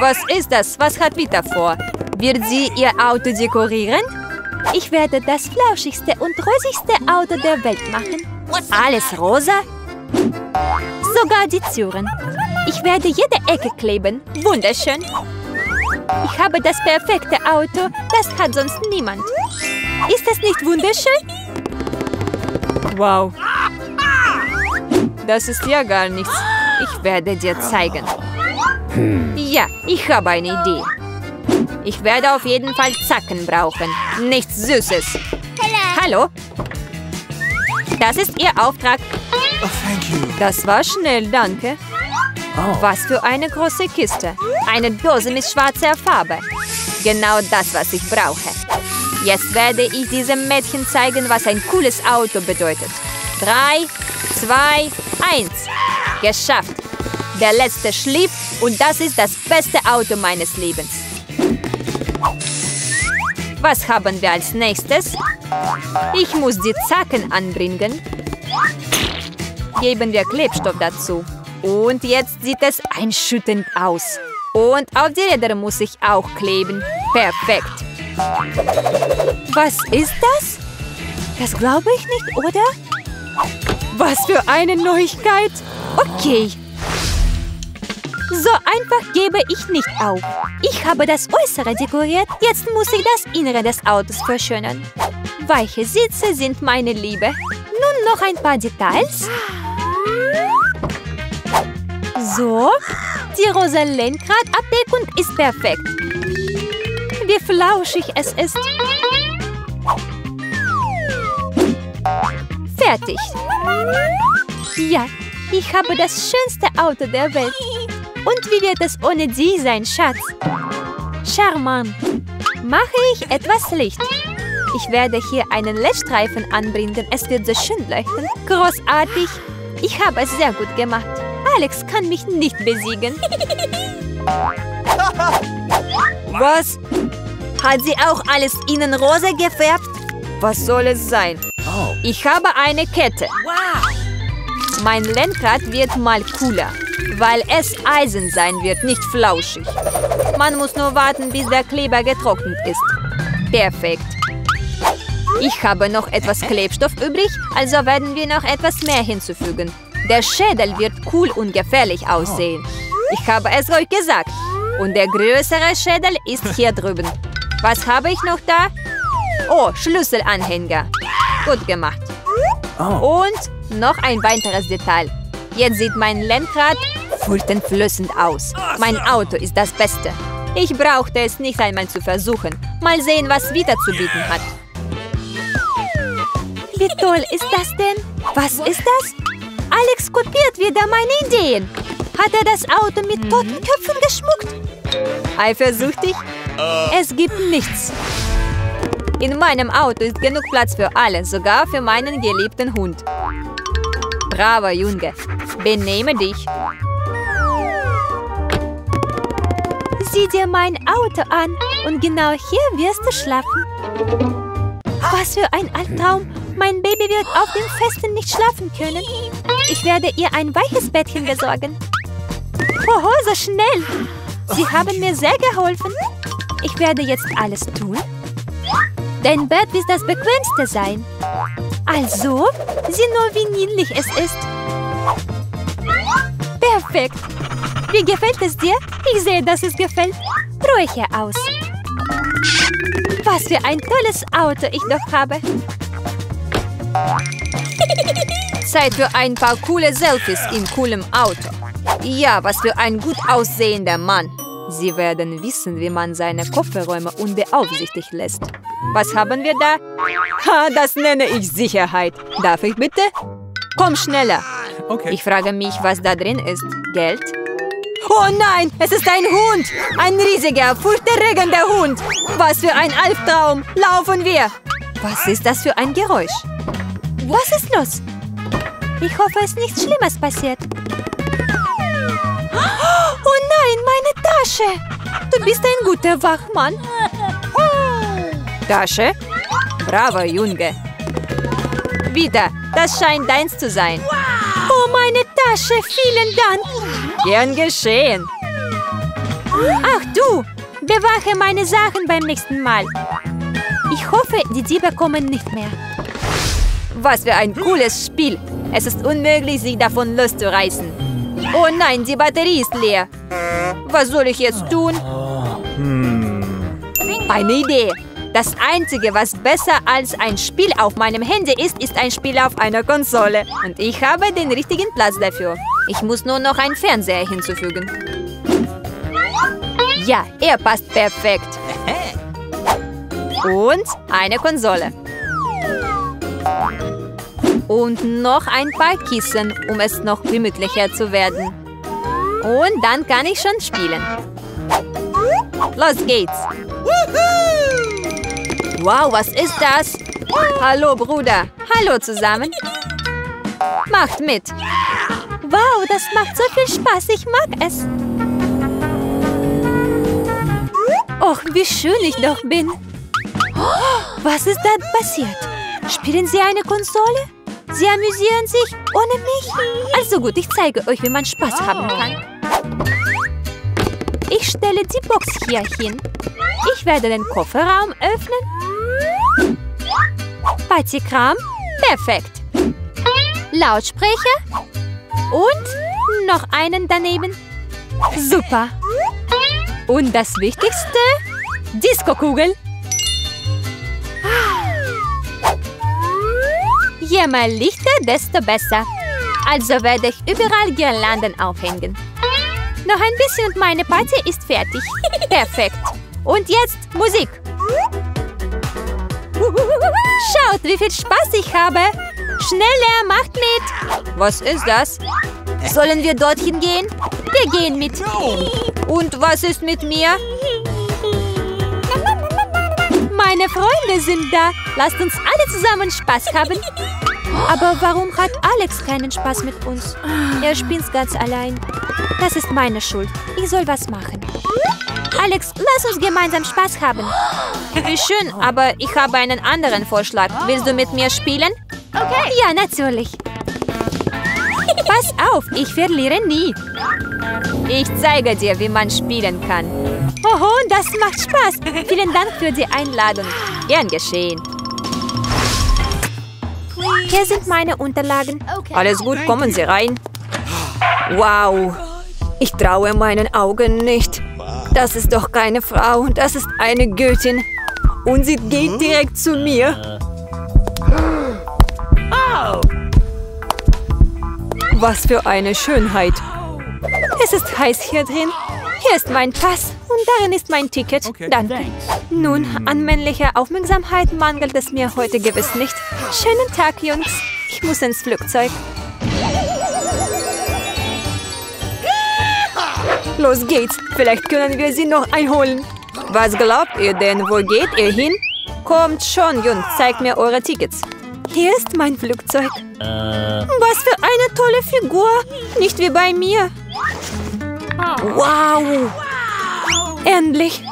Was ist das? Was hat Vita vor? Wird sie ihr Auto dekorieren? Ich werde das flauschigste und rosigste Auto der Welt machen. Alles rosa? Sogar die Türen. Ich werde jede Ecke kleben. Wunderschön. Ich habe das perfekte Auto. Das hat sonst niemand. Ist das nicht wunderschön? Wow. Das ist ja gar nichts. Ich werde dir zeigen. Ja, ich habe eine Idee. Ich werde auf jeden Fall Zacken brauchen. Nichts Süßes. Hallo? Das ist Ihr Auftrag. Das war schnell, danke. Was für eine große Kiste. Eine Dose mit schwarzer Farbe. Genau das, was ich brauche. Jetzt werde ich diesem Mädchen zeigen, was ein cooles Auto bedeutet. Drei, zwei, eins. Geschafft. Der letzte schlief und das ist das beste Auto meines Lebens. Was haben wir als nächstes? Ich muss die Zacken anbringen. Geben wir Klebstoff dazu. Und jetzt sieht es einschüttend aus. Und auf die Räder muss ich auch kleben. Perfekt. Was ist das? Das glaube ich nicht, oder? Was für eine Neuigkeit. Okay. So einfach gebe ich nicht auf. Ich habe das Äußere dekoriert, jetzt muss ich das Innere des Autos verschönern. Weiche Sitze sind meine Liebe. Nun noch ein paar Details. So, die rosa Lenkradabdeckung ist perfekt. Wie flauschig es ist. Fertig. Ja, ich habe das schönste Auto der Welt. Und wie wird es ohne Sie sein, Schatz? Charmant. Mache ich etwas Licht. Ich werde hier einen LED-Streifen anbringen. Es wird so schön leuchten. Großartig. Ich habe es sehr gut gemacht. Alex kann mich nicht besiegen. Was? Hat sie auch alles innen rosa gefärbt? Was soll es sein? Ich habe eine Kette. Mein Lenkrad wird mal cooler, weil es Eisen sein wird, nicht flauschig. Man muss nur warten, bis der Kleber getrocknet ist. Perfekt. Ich habe noch etwas Klebstoff übrig, also werden wir noch etwas mehr hinzufügen. Der Schädel wird cool und gefährlich aussehen. Ich habe es euch gesagt. Und der größere Schädel ist hier drüben. Was habe ich noch da? Oh, Schlüsselanhänger. Gut gemacht. Und noch ein weiteres Detail. Jetzt sieht mein Lenkrad furtenflößend aus. Mein Auto ist das Beste. Ich brauchte es nicht einmal zu versuchen. Mal sehen, was wieder zu bieten hat. Wie toll ist das denn? Was ist das? Alex kopiert wieder meine Ideen. Hat er das Auto mit toten Köpfen geschmuckt? Eifersüchtig? Es gibt nichts. In meinem Auto ist genug Platz für alle, sogar für meinen geliebten Hund. Braver Junge, benehme dich. Sieh dir mein Auto an und genau hier wirst du schlafen. Was für ein Albtraum! Mein Baby wird auf dem Festen nicht schlafen können. Ich werde ihr ein weiches Bettchen besorgen. Hoho, so schnell! Sie haben mir sehr geholfen. Ich werde jetzt alles tun. Dein Bett wird das bequemste sein. Also, sieh nur, wie niedlich es ist. Perfekt. Wie gefällt es dir? Ich sehe, dass es gefällt. Ruhe hier aus. Was für ein tolles Auto ich doch habe. Zeit für ein paar coole Selfies im coolen Auto. Ja, was für ein gut aussehender Mann. Sie werden wissen, wie man seine Kofferräume unbeaufsichtigt lässt. Was haben wir da? Ha, das nenne ich Sicherheit. Darf ich bitte? Komm schneller. Okay. Ich frage mich, was da drin ist. Geld? Oh nein, es ist ein Hund. Ein riesiger, furchterregender Hund. Was für ein Albtraum. Laufen wir. Was ist das für ein Geräusch? Was ist los? Ich hoffe, es ist nichts Schlimmes passiert. Oh nein, meine Tasche. Du bist ein guter Wachmann. Tasche? Braver Junge. Wieder, das scheint deins zu sein. Oh, meine Tasche, vielen Dank. Gern geschehen. Ach du, bewache meine Sachen beim nächsten Mal. Ich hoffe, die Diebe kommen nicht mehr. Was für ein cooles Spiel. Es ist unmöglich, sie davon loszureißen. Oh nein, die Batterie ist leer. Was soll ich jetzt tun? Eine Idee. Das Einzige, was besser als ein Spiel auf meinem Handy ist, ist ein Spiel auf einer Konsole. Und ich habe den richtigen Platz dafür. Ich muss nur noch einen Fernseher hinzufügen. Ja, er passt perfekt. Und eine Konsole. Und noch ein paar Kissen, um es noch gemütlicher zu werden. Und dann kann ich schon spielen. Los geht's. Wow, was ist das? Hallo, Bruder. Hallo zusammen. Macht mit. Wow, das macht so viel Spaß. Ich mag es. Och, wie schön ich doch bin. Was ist da passiert? Spielen Sie eine Konsole? Sie amüsieren sich ohne mich? Also gut, ich zeige euch, wie man Spaß haben kann. Ich stelle die Box hier hin. Ich werde den Kofferraum öffnen. Partykram. Perfekt. Lautsprecher. Und noch einen daneben. Super. Und das Wichtigste? Disco-Kugel. Je mehr Lichter, desto besser. Also werde ich überall Girlanden aufhängen. Noch ein bisschen und meine Party ist fertig. Perfekt. Und jetzt Musik. Schaut, wie viel Spaß ich habe. Schneller, macht mit. Was ist das? Sollen wir dorthin gehen? Wir gehen mit. Und was ist mit mir? Meine Freunde sind da. Lasst uns alle zusammen Spaß haben. Aber warum hat Alex keinen Spaß mit uns? Er spielt ganz allein. Das ist meine Schuld. Ich soll was machen. Alex, lass uns gemeinsam Spaß haben. Wie schön, aber ich habe einen anderen Vorschlag. Willst du mit mir spielen? Okay. Ja, natürlich. Pass auf, ich verliere nie. Ich zeige dir, wie man spielen kann. Oho, das macht Spaß. Vielen Dank für die Einladung. Gern geschehen. Hier sind meine Unterlagen. Alles gut, kommen Sie rein. Wow, ich traue meinen Augen nicht. Das ist doch keine Frau, das ist eine Göttin. Und sie geht direkt zu mir. Was für eine Schönheit. Es ist heiß hier drin. Hier ist mein Pass und darin ist mein Ticket. Danke. Nun, an männlicher Aufmerksamkeit mangelt es mir heute gewiss nicht. Schönen Tag, Jungs. Ich muss ins Flugzeug. Los geht's. Vielleicht können wir sie noch einholen. Was glaubt ihr denn? Wo geht ihr hin? Kommt schon, Jungs. Zeigt mir eure Tickets. Hier ist mein Flugzeug. Was für eine tolle Figur. Nicht wie bei mir. Wow. Endlich.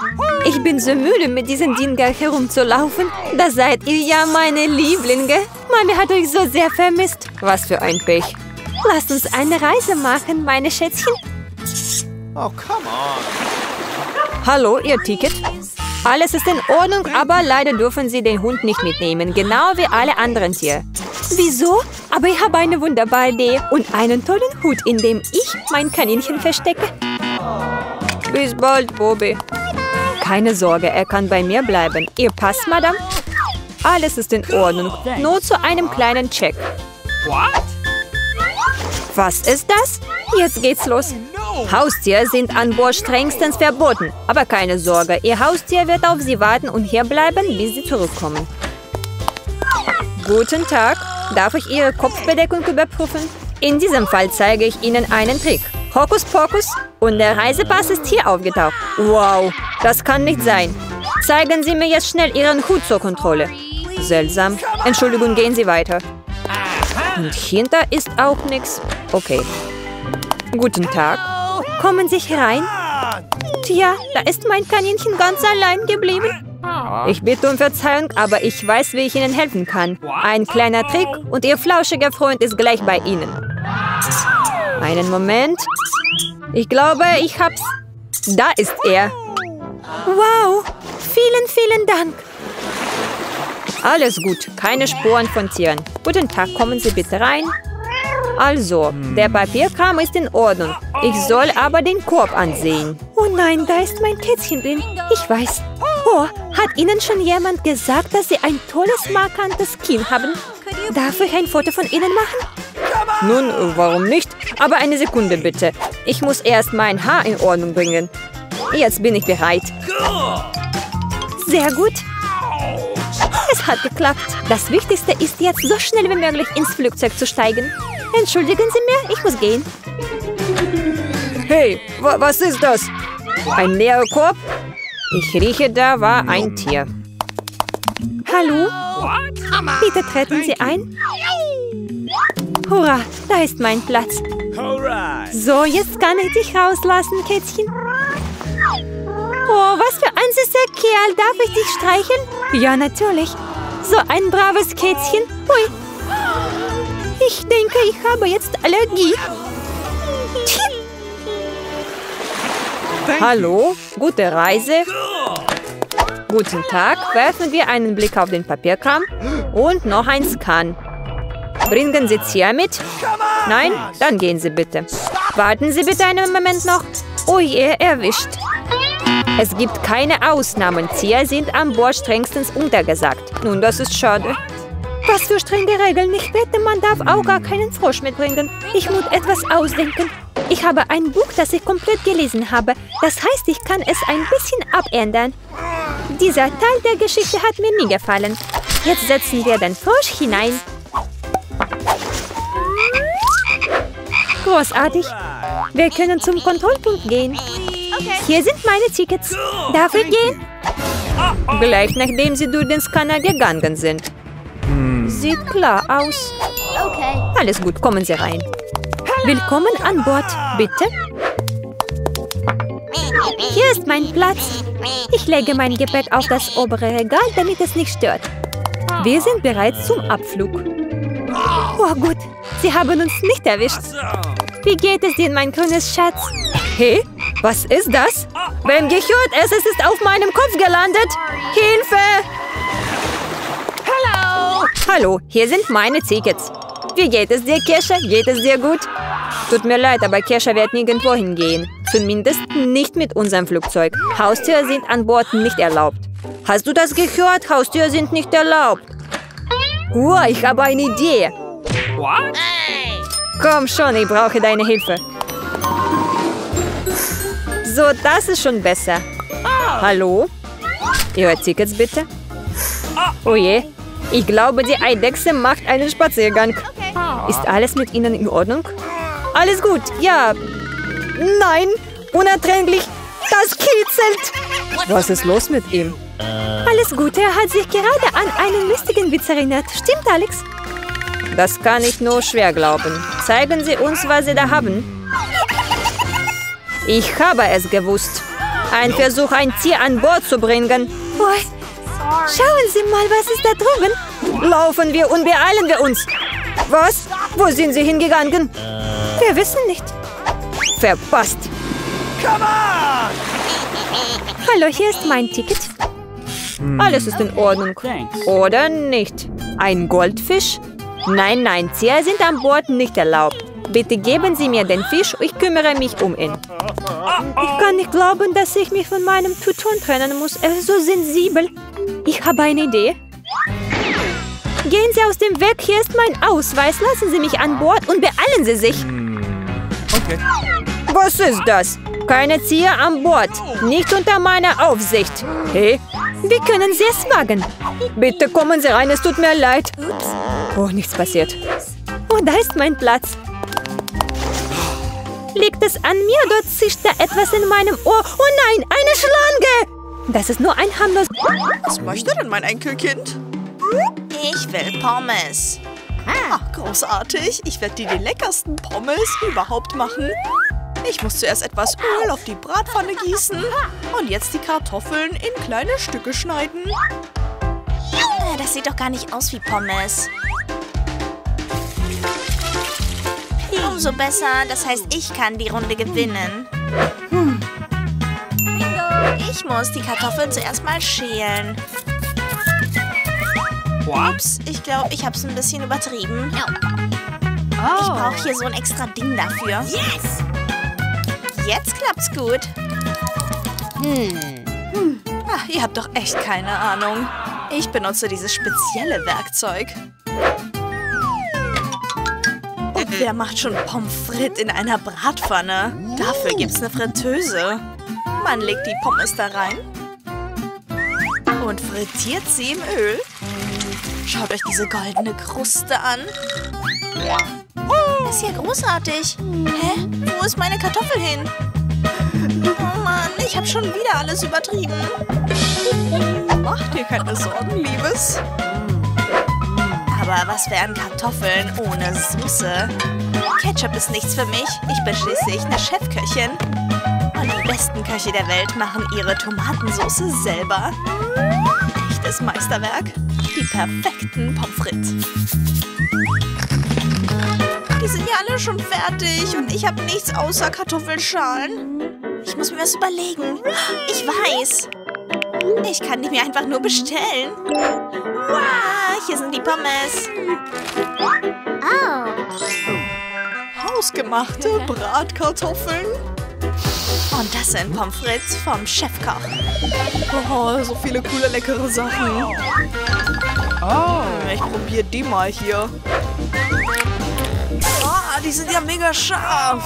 Ich bin so müde, mit diesem Dinger herumzulaufen. Da seid ihr ja meine Lieblinge. Mami hat euch so sehr vermisst. Was für ein Pech. Lasst uns eine Reise machen, meine Schätzchen. Oh, come on. Hallo, Ihr Ticket? Alles ist in Ordnung, aber leider dürfen Sie den Hund nicht mitnehmen, genau wie alle anderen Tiere. Wieso? Aber ich habe eine wunderbare Idee und einen tollen Hut, in dem ich mein Kaninchen verstecke. Bis bald, Bobby. Keine Sorge, er kann bei mir bleiben. Ihr Pass, Madame? Alles ist in Ordnung. Nur zu einem kleinen Check. Was ist das? Jetzt geht's los. Haustiere sind an Bord strengstens verboten. Aber keine Sorge, Ihr Haustier wird auf Sie warten und hier bleiben, bis Sie zurückkommen. Guten Tag. Darf ich Ihre Kopfbedeckung überprüfen? In diesem Fall zeige ich Ihnen einen Trick. Hokus Pokus und der Reisepass ist hier aufgetaucht. Wow, das kann nicht sein. Zeigen Sie mir jetzt schnell Ihren Hut zur Kontrolle. Seltsam. Entschuldigung, gehen Sie weiter. Und hinter ist auch nichts. Okay. Guten Tag. Kommen Sie herein. Tja, da ist mein Kaninchen ganz allein geblieben. Ich bitte um Verzeihung, aber ich weiß, wie ich Ihnen helfen kann. Ein kleiner Trick und Ihr flauschiger Freund ist gleich bei Ihnen. Einen Moment. Ich glaube, ich hab's. Da ist er. Wow, vielen, vielen Dank. Alles gut, keine Spuren von Tieren. Guten Tag, kommen Sie bitte rein. Also, der Papierkram ist in Ordnung. Ich soll aber den Korb ansehen. Oh nein, da ist mein Kätzchen drin. Ich weiß. Oh, hat Ihnen schon jemand gesagt, dass Sie ein tolles, markantes Kinn haben? Darf ich ein Foto von Ihnen machen? Nun, warum nicht? Aber eine Sekunde bitte. Ich muss erst mein Haar in Ordnung bringen. Jetzt bin ich bereit. Sehr gut. Es hat geklappt. Das Wichtigste ist jetzt, so schnell wie möglich ins Flugzeug zu steigen. Entschuldigen Sie mir, ich muss gehen. Hey, wa was ist das? Ein leerer Korb? Ich rieche, da war ein Tier. Hallo? Bitte treten Sie ein. Hurra, da ist mein Platz. So, jetzt kann ich dich rauslassen, Kätzchen. Oh, was für ein süßer Kerl. Darf ich dich streicheln? Ja, natürlich. So ein braves Kätzchen. Hui. Ich denke, ich habe jetzt Allergie. Hallo, gute Reise. Guten Tag. Werfen wir einen Blick auf den Papierkram und noch ein Scan. Bringen Sie Zier mit? Nein? Dann gehen Sie bitte. Warten Sie bitte einen Moment noch. Oh je, erwischt. Es gibt keine Ausnahmen. Zier sind an Bord strengstens untergesagt. Nun, das ist schade. Was für strenge Regeln. Ich wette, man darf auch gar keinen Frosch mitbringen. Ich muss etwas ausdenken. Ich habe ein Buch, das ich komplett gelesen habe. Das heißt, ich kann es ein bisschen abändern. Dieser Teil der Geschichte hat mir nie gefallen. Jetzt setzen wir den Frosch hinein. Großartig. Wir können zum Kontrollpunkt gehen. Hier sind meine Tickets. Darf ich gehen? Gleich nachdem Sie durch den Scanner gegangen sind. Sieht klar aus. Alles gut, kommen Sie rein. Willkommen an Bord, bitte. Hier ist mein Platz. Ich lege mein Gepäck auf das obere Regal, damit es nicht stört. Wir sind bereit zum Abflug. Oh gut, Sie haben uns nicht erwischt. Wie geht es dir, mein grünes Schatz? Hey, was ist das? Wem gehört es? Es ist auf meinem Kopf gelandet. Hilfe! Hallo! Hier sind meine Tickets. Wie geht es dir, Kesha? Geht es dir gut? Tut mir leid, aber Kesha wird nirgendwo hingehen. Zumindest nicht mit unserem Flugzeug. Haustiere sind an Bord nicht erlaubt. Hast du das gehört? Haustiere sind nicht erlaubt. Wow, ich habe eine Idee. What? Komm schon, ich brauche deine Hilfe. So, das ist schon besser. Hallo? Ihre Tickets bitte? Oh je, ich glaube, die Eidechse macht einen Spaziergang. Ist alles mit Ihnen in Ordnung? Alles gut, ja. Nein, unerträglich. Das kitzelt. Was ist los mit ihm? Alles gut, er hat sich gerade an einen lustigen Witz erinnert. Stimmt, Alex? Das kann ich nur schwer glauben. Zeigen Sie uns, was Sie da haben. Ich habe es gewusst. Ein Versuch, ein Tier an Bord zu bringen. Oh, schauen Sie mal, was ist da drüben? Laufen wir und beeilen wir uns. Was? Wo sind Sie hingegangen? Wir wissen nicht. Verpasst. Hallo, hier ist mein Ticket. Alles ist in Ordnung. Oder nicht? Ein Goldfisch? Nein, nein, Tiere sind an Bord nicht erlaubt. Bitte geben Sie mir den Fisch, ich kümmere mich um ihn. Ich kann nicht glauben, dass ich mich von meinem Tuton trennen muss. Er ist so sensibel. Ich habe eine Idee. Gehen Sie aus dem Weg, hier ist mein Ausweis. Lassen Sie mich an Bord und beeilen Sie sich. Okay. Was ist das? Keine Tiere an Bord. Nicht unter meiner Aufsicht. Hey, wie können Sie es wagen? Bitte kommen Sie rein, es tut mir leid. Oh, nichts passiert. Oh, da ist mein Platz. Liegt es an mir? Dort zischt da etwas in meinem Ohr. Oh nein, eine Schlange! Das ist nur ein harmlos... Was möchte denn mein Enkelkind? Ich will Pommes. Ah, großartig. Ich werde dir die leckersten Pommes überhaupt machen. Ich muss zuerst etwas Öl auf die Bratpfanne gießen und jetzt die Kartoffeln in kleine Stücke schneiden. Das sieht doch gar nicht aus wie Pommes. Umso besser, das heißt, ich kann die Runde gewinnen. Ich muss die Kartoffeln zuerst mal schälen. Ups, ich glaube, ich habe es ein bisschen übertrieben. Ich brauche hier so ein extra Ding dafür. Yes! Jetzt klappt's gut. Ach, ihr habt doch echt keine Ahnung. Ich benutze dieses spezielle Werkzeug. Wer macht schon Pommes frites in einer Bratpfanne? Dafür gibt's eine Fritteuse. Man legt die Pommes da rein und frittiert sie im Öl. Schaut euch diese goldene Kruste an. Ist ja großartig. Hä? Wo ist meine Kartoffel hin? Oh Mann, ich habe schon wieder alles übertrieben. Macht dir keine Sorgen, Liebes. Aber was wären Kartoffeln ohne Soße? Ketchup ist nichts für mich. Ich bin schließlich eine Chefköchin. Und die besten Köche der Welt machen ihre Tomatensauce selber. Echtes Meisterwerk. Die perfekten Pommes frites. Die sind ja alle schon fertig und ich habe nichts außer Kartoffelschalen. Ich muss mir was überlegen. Ich weiß. Ich kann die mir einfach nur bestellen. Wow, hier sind die Pommes. Hausgemachte Bratkartoffeln. Und das sind Pommes frites vom Chefkoch. Oh, so viele coole, leckere Sachen. Oh. Ich probiere die mal hier. Ah, die sind ja mega scharf.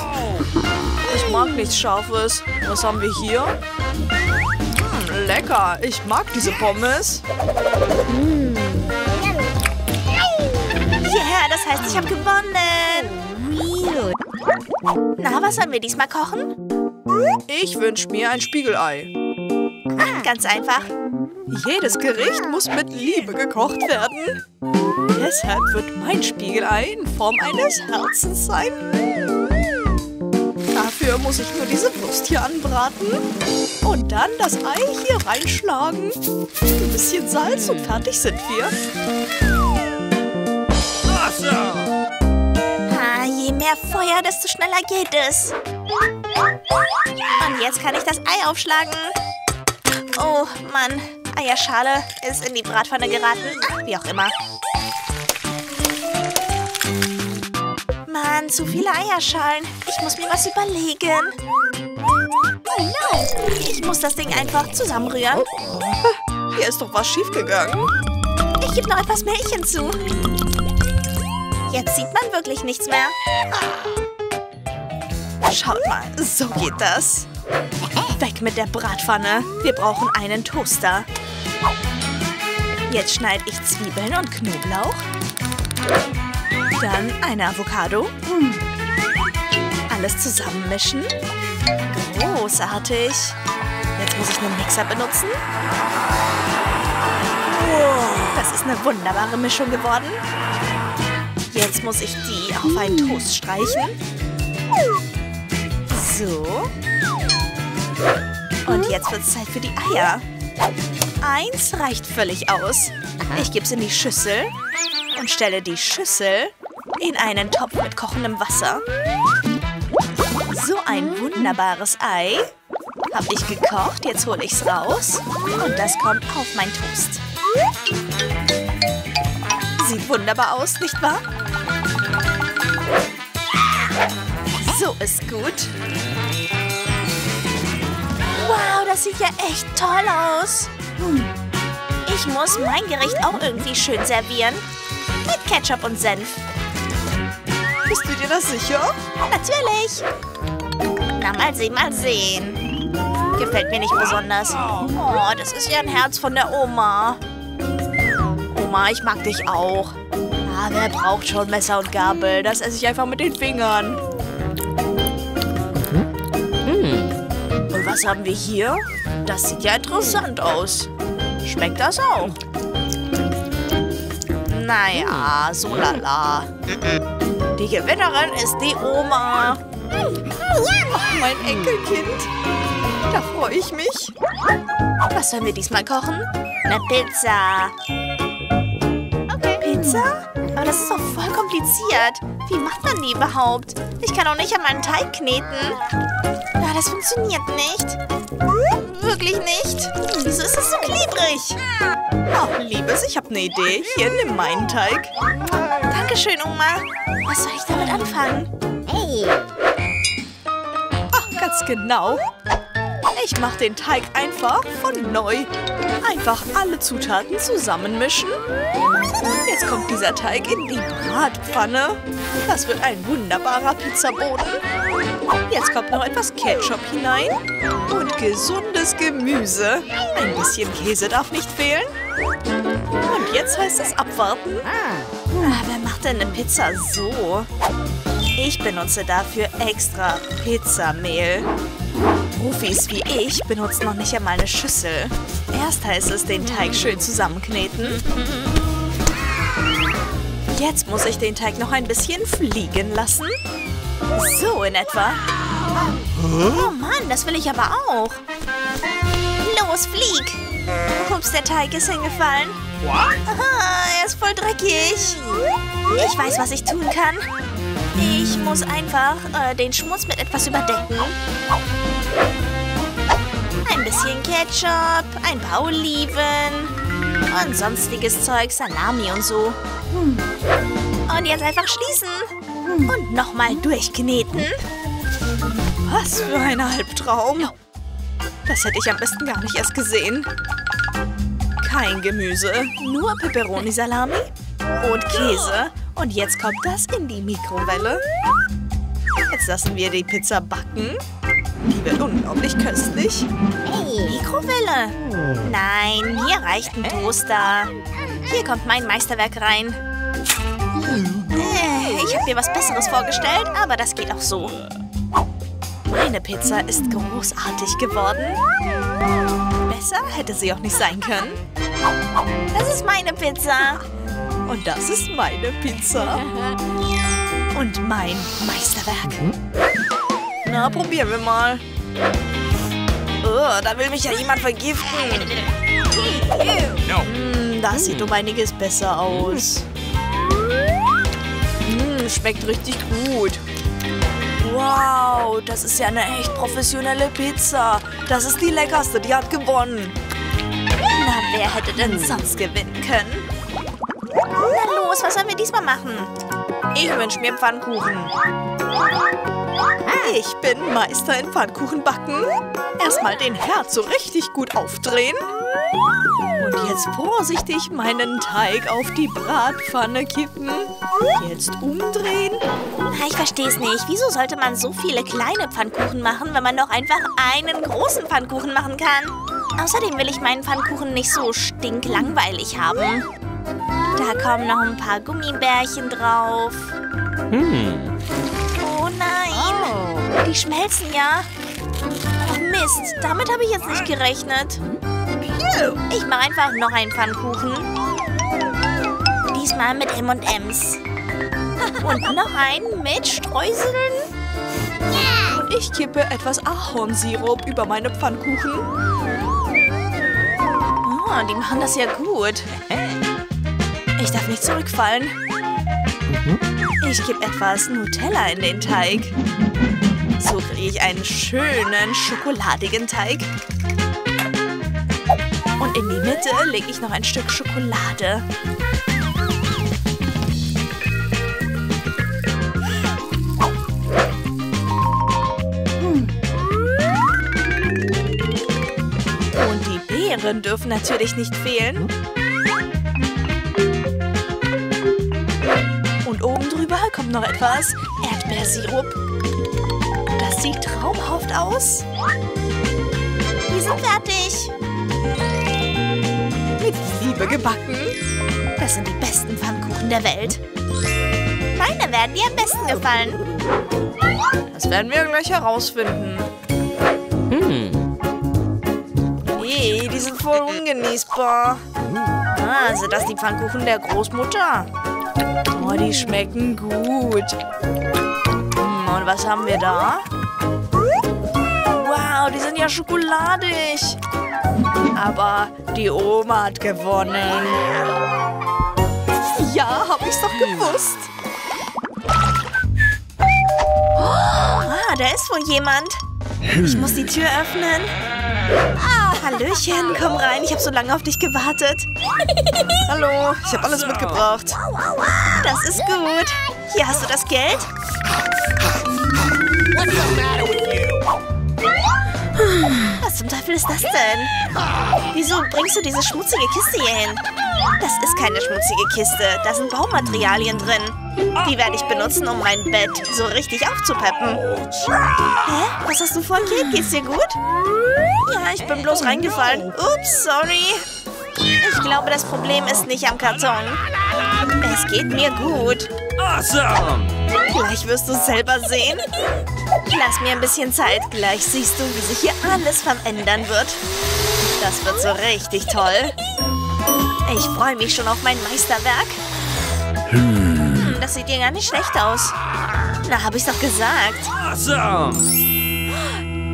Ich mag nichts Scharfes. Was haben wir hier? Lecker. Ich mag diese Pommes. Yeah, das heißt, ich habe gewonnen. Na, was sollen wir diesmal kochen? Ich wünsche mir ein Spiegelei. Ah, ganz einfach. Jedes Gericht muss mit Liebe gekocht werden. Deshalb wird mein Spiegelei in Form eines Herzens sein. Dafür muss ich nur diese Wurst hier anbraten und dann das Ei hier reinschlagen. Ein bisschen Salz und fertig sind wir. Ah, je mehr Feuer, desto schneller geht es. Und jetzt kann ich das Ei aufschlagen. Oh, Mann. Eierschale ist in die Bratpfanne geraten. Ach, wie auch immer. Mann, zu viele Eierschalen. Ich muss mir was überlegen. Oh no. Ich muss das Ding einfach zusammenrühren. Hier ist doch was schiefgegangen. Ich gebe noch etwas Milch hinzu. Jetzt sieht man wirklich nichts mehr. Schaut mal, so geht das. Weg mit der Bratpfanne. Wir brauchen einen Toaster. Jetzt schneide ich Zwiebeln und Knoblauch. Dann eine Avocado. Alles zusammenmischen. Großartig. Jetzt muss ich einen Mixer benutzen. Wow, das ist eine wunderbare Mischung geworden. Jetzt muss ich die auf einen Toast streichen. So. Und jetzt wird es Zeit für die Eier. Eins reicht völlig aus. Ich gebe es in die Schüssel und stelle die Schüssel in einen Topf mit kochendem Wasser. So ein wunderbares Ei habe ich gekocht. Jetzt hole ich es raus und das kommt auf mein Toast. Sieht wunderbar aus, nicht wahr? So ist gut. Wow, das sieht ja echt toll aus. Hm. Ich muss mein Gericht auch irgendwie schön servieren. Mit Ketchup und Senf. Bist du dir das sicher? Natürlich. Na, mal sehen, mal sehen. Gefällt mir nicht besonders. Oh, das ist ja ein Herz von der Oma. Oma, ich mag dich auch. Ah, wer braucht schon Messer und Gabel? Das esse ich einfach mit den Fingern. Und was haben wir hier? Das sieht ja interessant aus. Schmeckt das auch? Naja, so lala. Die Gewinnerin ist die Oma. Ach, mein Enkelkind. Da freue ich mich. Was sollen wir diesmal kochen? Eine Pizza. Okay. Pizza? Aber das ist doch voll kompliziert. Wie macht man die überhaupt? Ich kann auch nicht an meinen Teig kneten. Ja, das funktioniert nicht. wirklich nicht. Wieso ist es so klebrig? Ach, Liebes, ich habe eine Idee. Hier, nimm meinen Teig. Dankeschön, Oma. Was soll ich damit anfangen? Ach, ganz genau. Ich mache den Teig einfach von neu. Einfach alle Zutaten zusammenmischen. Jetzt kommt dieser Teig in die Bratpfanne. Das wird ein wunderbarer Pizzaboden. Jetzt kommt noch etwas Ketchup hinein. Und gesundes Gemüse. Ein bisschen Käse darf nicht fehlen. Und jetzt heißt es abwarten. Wer macht denn eine Pizza so? Ich benutze dafür extra Pizzamehl. Profis wie ich benutzen noch nicht einmal eine Schüssel. Erst heißt es den Teig schön zusammenkneten. Jetzt muss ich den Teig noch ein bisschen fliegen lassen. So in etwa. Oh Mann, das will ich aber auch. Los, flieg! Ups, der Teig ist hingefallen. Aha, er ist voll dreckig. Ich weiß, was ich tun kann. Ich muss einfach äh, den Schmutz mit etwas überdecken. Ein bisschen Ketchup, ein paar Oliven und sonstiges Zeug, Salami und so. Und jetzt einfach schließen. Und nochmal durchkneten. Was für ein Albtraum. Das hätte ich am besten gar nicht erst gesehen. Kein Gemüse, nur Peperoni-Salami und Käse. Und jetzt kommt das in die Mikrowelle. Jetzt lassen wir die Pizza backen. Die wird unglaublich köstlich. Mikrowelle? Nein, mir reicht ein Toaster. Hier kommt mein Meisterwerk rein. Äh, Ich habe mir was Besseres vorgestellt, aber das geht auch so. Meine Pizza ist großartig geworden. Besser hätte sie auch nicht sein können. Das ist meine Pizza. Und das ist meine Pizza. Und mein Meisterwerk. Na, probieren wir mal. Oh, da will mich ja jemand vergiften. Mm, das sieht um einiges besser aus. Mm, schmeckt richtig gut. Wow, das ist ja eine echt professionelle Pizza. Das ist die leckerste, die hat gewonnen. Na, wer hätte denn sonst gewinnen können? Na los, was sollen wir diesmal machen? Ich wünsche mir Pfannkuchen. Ich bin Meister in Pfannkuchenbacken. Erstmal den Herd so richtig gut aufdrehen. Und jetzt vorsichtig meinen Teig auf die Bratpfanne kippen. Jetzt umdrehen. Na, Ich verstehe es nicht. Wieso sollte man so viele kleine Pfannkuchen machen, wenn man doch einfach einen großen Pfannkuchen machen kann? Außerdem will ich meinen Pfannkuchen nicht so stinklangweilig haben. Da kommen noch ein paar Gummibärchen drauf. Oh nein, die schmelzen ja. Oh Mist, damit habe ich jetzt nicht gerechnet. Ich mache einfach noch einen Pfannkuchen. Diesmal mit M&M's. Und noch einen mit Streuseln. Und ich kippe etwas Ahornsirup über meine Pfannkuchen. Oh, die machen das ja gut. Ich darf nicht zurückfallen. Ich gebe etwas Nutella in den Teig. So kriege ich einen schönen schokoladigen Teig. Und in die Mitte lege ich noch ein Stück Schokolade. Und die Beeren dürfen natürlich nicht fehlen. Und oben drüber kommt noch etwas Erdbeersirup. Das sieht traumhaft aus. Wir sind fertig. Mit Liebe gebacken. Das sind die besten Pfannkuchen der Welt. Meine werden dir am besten gefallen. Das werden wir gleich herausfinden. Nee, die sind voll ungenießbar. Ah, sind das die Pfannkuchen der Großmutter? Oh, die schmecken gut. Hm, Und was haben wir da? Wow, die sind ja schokoladig. Aber die Oma hat gewonnen. Ja, hab ich's doch gewusst. Ah, da ist wohl jemand. Ich muss die Tür öffnen. Hallöchen, komm rein. Ich habe so lange auf dich gewartet. Hallo, ich habe alles mitgebracht. Das ist gut. Hier hast du das Geld. Was zum Teufel ist das denn? Wieso bringst du diese schmutzige Kiste hier hin? Das ist keine schmutzige Kiste. Da sind Baumaterialien drin. Die werde ich benutzen, um mein Bett so richtig aufzupeppen. Hä? Was hast du vor, Kate? Geht's dir gut? Ja, ich bin bloß reingefallen. Ups, sorry. Ich glaube, das Problem ist nicht am Karton. Es geht mir gut. Awesome! Gleich wirst du selber sehen. Lass mir ein bisschen Zeit. Gleich siehst du, wie sich hier alles verändern wird. Das wird so richtig toll. Ich freue mich schon auf mein Meisterwerk. Hm, das sieht dir gar nicht schlecht aus. Na, habe ich's doch gesagt. Awesome!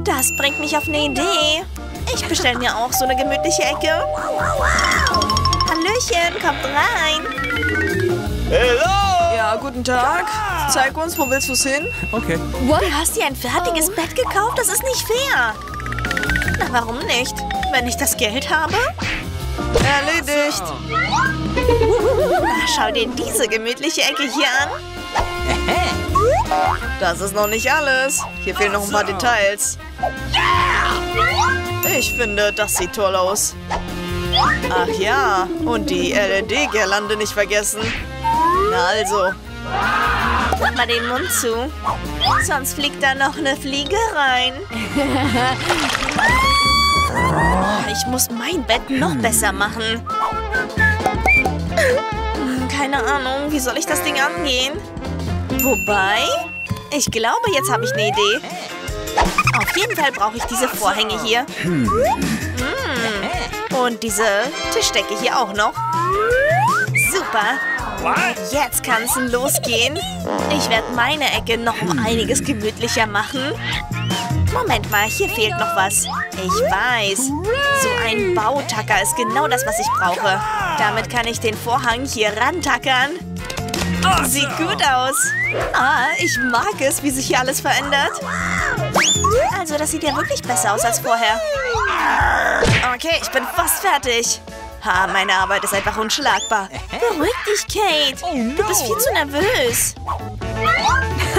Das bringt mich auf eine Idee. Ich bestelle mir auch so eine gemütliche Ecke. Hallöchen, kommt rein. Ja, guten Tag. Zeig uns, wo willst du's hin? Okay. Du hast dir ein fertiges Bett gekauft? Das ist nicht fair. Na, warum nicht? Wenn ich das Geld habe? Erledigt. Na, schau dir diese gemütliche Ecke hier an. Das ist noch nicht alles. Hier fehlen noch ein paar Details. Ich finde, das sieht toll aus. Ach ja, und die LED-Girlande nicht vergessen. Na also, Mach mal den Mund zu. Sonst fliegt da noch eine Fliege rein. Ich muss mein Bett noch besser machen. Hm, Keine Ahnung, wie soll ich das Ding angehen? Wobei, ich glaube, jetzt habe ich eine Idee. Auf jeden Fall brauche ich diese Vorhänge hier. Hm. Und diese Tischdecke hier auch noch. Super. Jetzt es losgehen. Ich werde meine Ecke noch um einiges gemütlicher machen. Moment mal, hier fehlt noch was. Ich weiß. So ein Bautacker ist genau das, was ich brauche. Damit kann ich den Vorhang hier rantackern. Sieht gut aus. Ah, ich mag es, wie sich hier alles verändert. Also, das sieht ja wirklich besser aus als vorher. Okay, ich bin fast fertig. Ha, meine Arbeit ist einfach unschlagbar. Beruhig dich, Kate. Du bist viel zu nervös.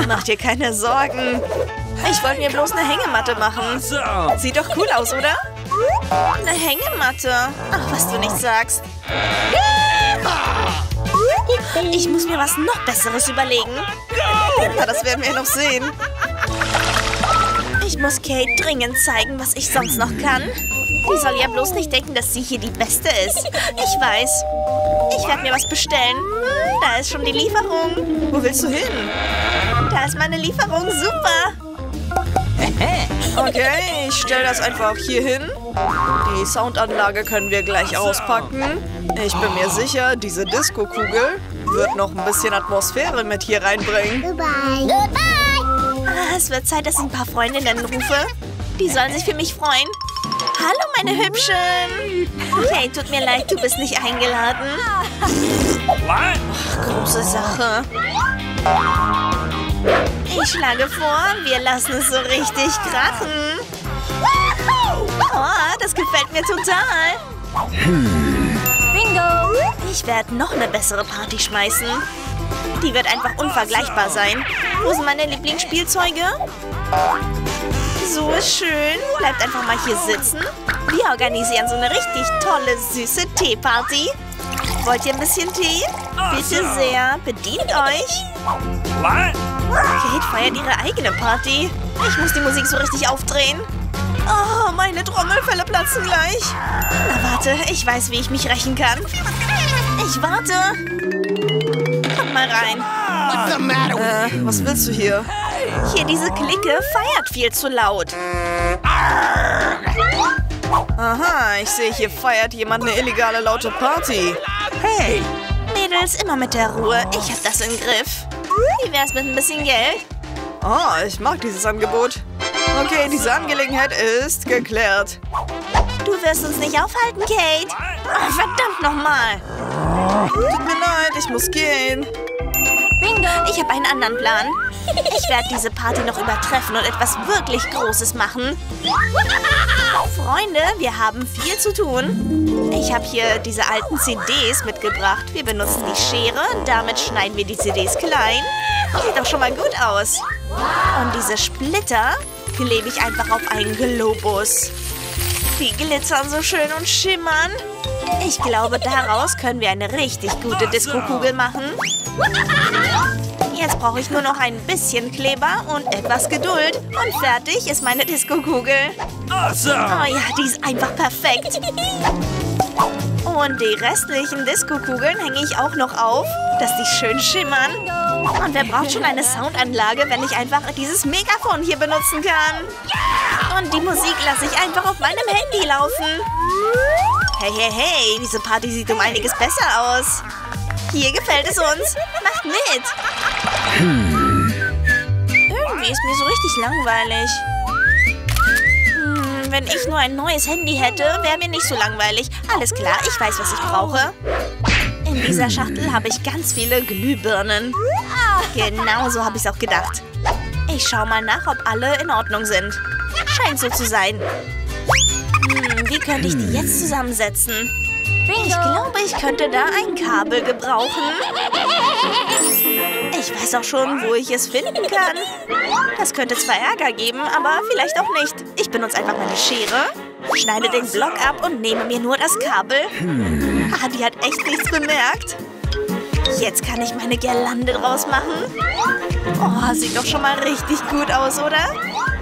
Mach dir keine Sorgen. Ich wollte mir bloß eine Hängematte machen. Sieht doch cool aus, oder? Eine Hängematte. Ach, was du nicht sagst. Ich muss mir was noch Besseres überlegen. na, das werden wir noch sehen. Ich muss Kate dringend zeigen, was ich sonst noch kann. Die soll ja bloß nicht denken, dass sie hier die Beste ist. Ich weiß. Ich werde mir was bestellen. Da ist schon die Lieferung. Wo willst du hin? Da ist meine Lieferung. Super. Okay, ich stelle das einfach hier hin. Die Soundanlage können wir gleich auspacken. Ich bin mir sicher, diese Disco-Kugel wird noch ein bisschen Atmosphäre mit hier reinbringen. Ah, es wird Zeit, dass ich ein paar Freundinnen rufe. Die sollen sich für mich freuen. Hallo, meine Hübschen. Okay, tut mir leid, du bist nicht eingeladen. What? Große Sache. Ich schlage vor, wir lassen es so richtig krachen. Oh, das gefällt mir total. Bingo! Ich werde noch eine bessere Party schmeißen. Die wird einfach unvergleichbar sein. Wo sind meine Lieblingsspielzeuge? So ist schön. Bleibt einfach mal hier sitzen. Wir organisieren so eine richtig tolle, süße Teeparty. Wollt ihr ein bisschen Tee? Bitte sehr. Bedient euch. What? Kate feiert ihre eigene Party. Ich muss die Musik so richtig aufdrehen. Oh, meine Trommelfälle platzen gleich. Na warte, ich weiß, wie ich mich rächen kann. Ich warte. Kommt mal rein. Äh, was willst du hier? Hier, diese Clique feiert viel zu laut. Aha, ich sehe, hier feiert jemand eine illegale laute Party. Hey, Mädels, immer mit der Ruhe. Ich hab das im Griff. Wie wär's mit ein bisschen Geld? oh, ich mag dieses Angebot. Okay, diese Angelegenheit ist geklärt. Du wirst uns nicht aufhalten, Kate. Oh, verdammt nochmal. Tut mir leid, ich muss gehen. Ich habe einen anderen Plan. Ich werde diese Party noch übertreffen und etwas wirklich Großes machen. Freunde, wir haben viel zu tun. Ich habe hier diese alten CDs mitgebracht. Wir benutzen die Schere. Damit schneiden wir die CDs klein. Sieht doch schon mal gut aus. Und diese Splitter klebe ich einfach auf einen Globus. Die glitzern so schön und schimmern. Ich glaube, daraus können wir eine richtig gute Disco-Kugel machen. Jetzt brauche ich nur noch ein bisschen Kleber und etwas Geduld. Und fertig ist meine Disco-Kugel. Awesome! Oh ja, die ist einfach perfekt. Und die restlichen Disco-Kugeln hänge ich auch noch auf, dass die schön schimmern. Und wer braucht schon eine Soundanlage, wenn ich einfach dieses Megafon hier benutzen kann? Und die Musik lasse ich einfach auf meinem Handy laufen. Hey, hey, hey, diese Party sieht um einiges besser aus. Hier gefällt es uns. Macht mit. Irgendwie ist mir so richtig langweilig. Hm, wenn ich nur ein neues Handy hätte, wäre mir nicht so langweilig. Alles klar, ich weiß, was ich brauche. In dieser Schachtel habe ich ganz viele Glühbirnen. Genau so habe ich es auch gedacht. Ich schaue mal nach, ob alle in Ordnung sind. Scheint so zu sein. Hm, wie könnte ich die jetzt zusammensetzen? Ich glaube, ich könnte da ein Kabel gebrauchen. Ich weiß auch schon, wo ich es finden kann. Das könnte zwar Ärger geben, aber vielleicht auch nicht. Ich benutze einfach meine Schere, schneide den Block ab und nehme mir nur das Kabel. Ah, die hat echt nichts bemerkt. Jetzt kann ich meine Girlande draus machen. Oh, sieht doch schon mal richtig gut aus, oder?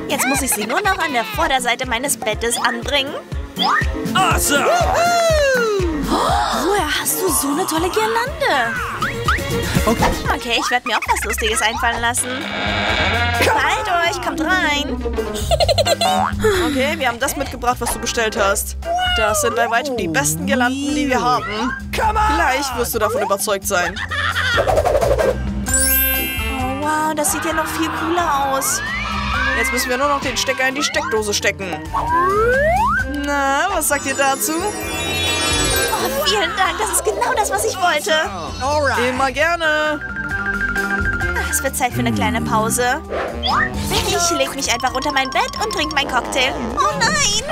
Jetzt muss ich sie nur noch an der Vorderseite meines Bettes anbringen. Awesome! Woher hast du so eine tolle Girlande? Okay, ich werde mir auch was Lustiges einfallen lassen. Halt euch, kommt rein. Okay, wir haben das mitgebracht, was du bestellt hast. Das sind bei weitem die besten Girlanden, die wir haben. Gleich wirst du davon überzeugt sein. Oh, wow, das sieht ja noch viel cooler aus. Jetzt müssen wir nur noch den Stecker in die Steckdose stecken. Na, was sagt ihr dazu? Oh, vielen Dank, das ist genau das, was ich wollte. Immer gerne. Es wird Zeit für eine kleine Pause. Ich leg mich einfach unter mein Bett und trinke meinen Cocktail. Oh nein!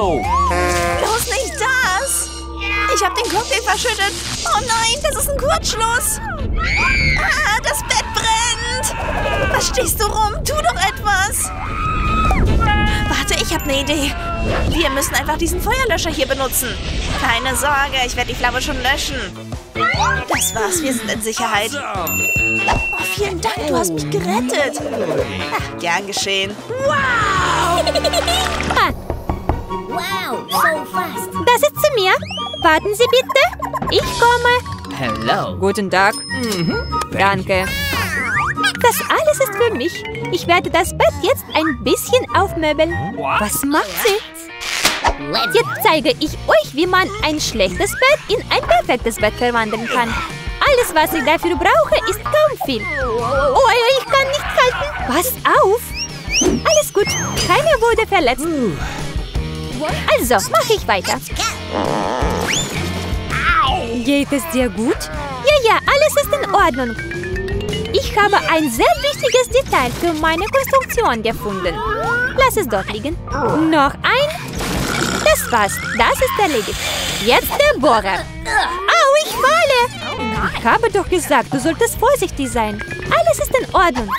Oh! Bloß nicht das! Ich habe den Cocktail verschüttet. Oh nein, das ist ein Kurzschluss. Ah, das Bett brennt. Was stehst du rum? Tu doch etwas. Warte, ich habe eine Idee. Wir müssen einfach diesen Feuerlöscher hier benutzen. Keine Sorge, ich werde die Flamme schon löschen. Das war's, wir sind in Sicherheit. Oh, vielen Dank, du hast mich gerettet. Ach, gern geschehen. Das ist zu mir. Warten Sie bitte. Ich komme. Hello. Guten Tag. Danke. Das alles ist für mich. Ich werde das Bett jetzt ein bisschen aufmöbeln. Was macht sie? Jetzt zeige ich euch, wie man ein schlechtes Bett in ein perfektes Bett verwandeln kann. Alles, was ich dafür brauche, ist kaum viel. Oh, ich kann nicht halten. Pass auf. Alles gut. Keiner wurde verletzt. Also, mache ich weiter. Geht es dir gut? Ja, ja, alles ist in Ordnung. Ich habe ein sehr wichtiges Detail für meine Konstruktion gefunden. Lass es dort liegen. Noch ein. Das war's. Das ist erledigt. Jetzt der Bohrer. Au, ich falle. Ich habe doch gesagt, du solltest vorsichtig sein. Alles ist in Ordnung.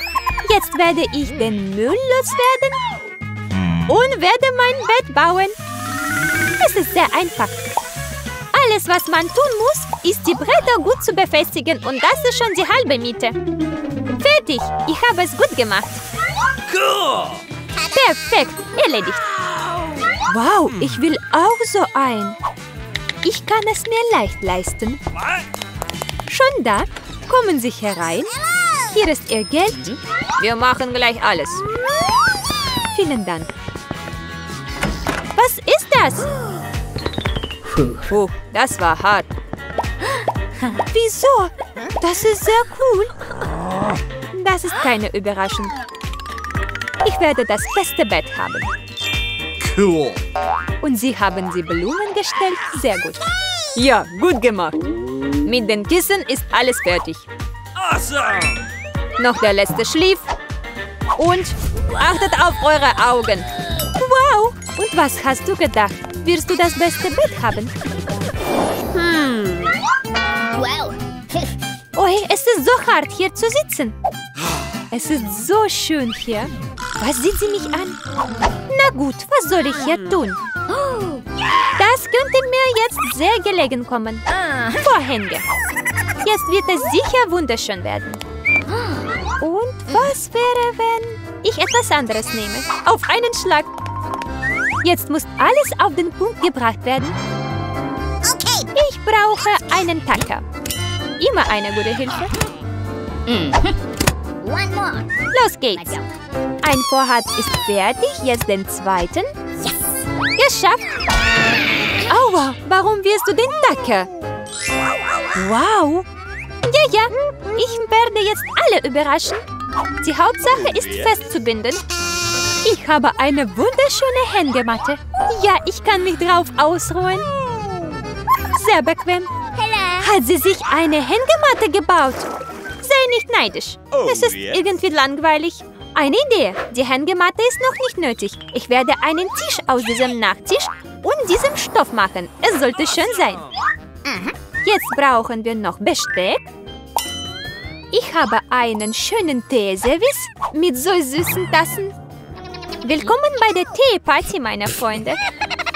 Jetzt werde ich den Müll loswerden und werde mein Bett bauen. Es ist sehr einfach. Alles, was man tun muss, ist die Bretter gut zu befestigen und das ist schon die halbe Miete. Fertig, ich habe es gut gemacht. Cool! Perfekt, erledigt. Wow, ich will auch so ein. Ich kann es mir leicht leisten. Schon da, kommen Sie herein. Hier ist Ihr Geld. Wir machen gleich alles. Vielen Dank. Was ist das? Puh, das war hart. Wieso? Das ist sehr cool. Das ist keine Überraschung. Ich werde das beste Bett haben. Cool! Und Sie haben die Blumen gestellt? Sehr gut. Ja, gut gemacht. Mit den Kissen ist alles fertig. Awesome! Noch der letzte Schliff. Und achtet auf eure Augen. Wow! Und was hast du gedacht? Wirst du das beste Bett haben? Hm. Wow. Oi, es ist so hart, hier zu sitzen. Es ist so schön hier. Was sieht sie mich an? Na gut, was soll ich hier tun? Das könnte mir jetzt sehr gelegen kommen. Vorhänge. Jetzt wird es sicher wunderschön werden. Und was wäre, wenn ich etwas anderes nehme? Auf einen Schlag. Jetzt muss alles auf den Punkt gebracht werden. Okay. Ich brauche einen Tacker. Immer eine gute Hilfe. One more. Los geht's. Ein Vorhat ist fertig, jetzt den zweiten. Yes. Geschafft. Aua, warum wirst du den Tacker? Wow. Ja, ja, ich werde jetzt alle überraschen. Die Hauptsache ist festzubinden. Ich habe eine wunderschöne Hängematte. Ja, ich kann mich drauf ausruhen. Sehr bequem. Hat sie sich eine Hängematte gebaut? Sei nicht neidisch. Oh, es ist irgendwie langweilig. Eine Idee. Die Hängematte ist noch nicht nötig. Ich werde einen Tisch aus diesem Nachttisch und diesem Stoff machen. Es sollte schön sein. Jetzt brauchen wir noch Besteck. Ich habe einen schönen Teeservice mit so süßen Tassen. Willkommen bei der Teeparty, meine Freunde.